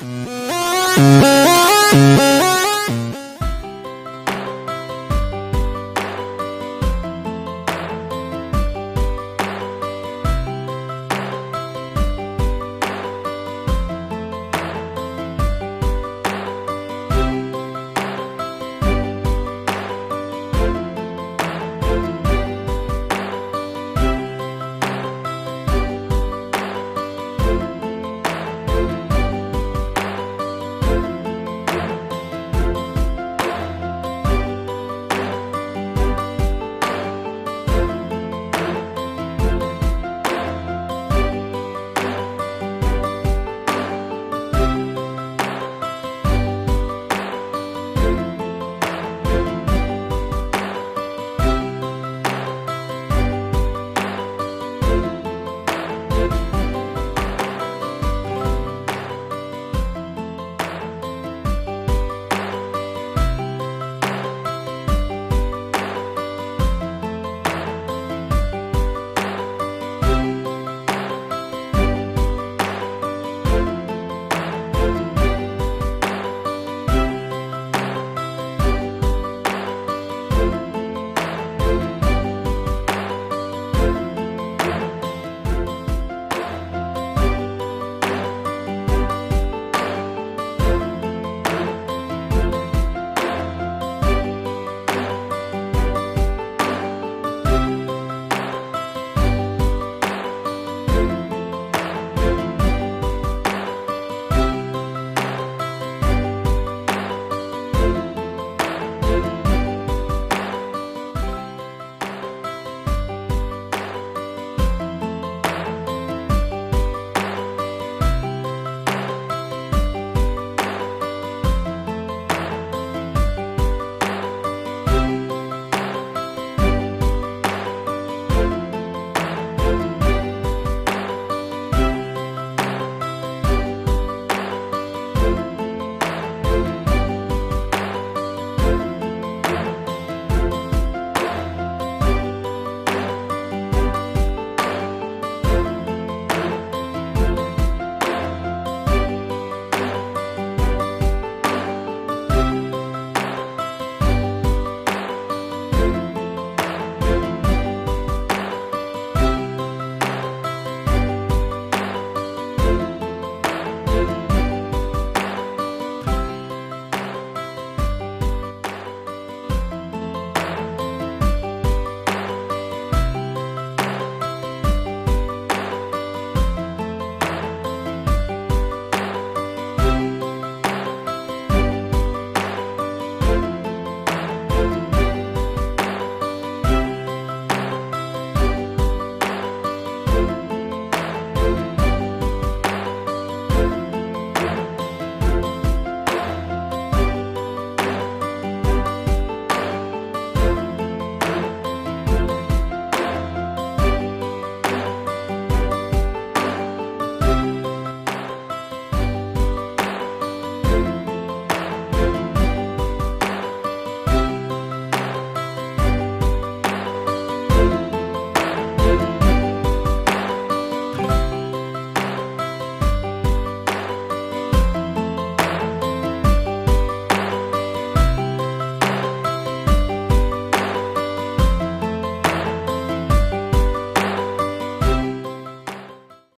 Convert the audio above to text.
Bye.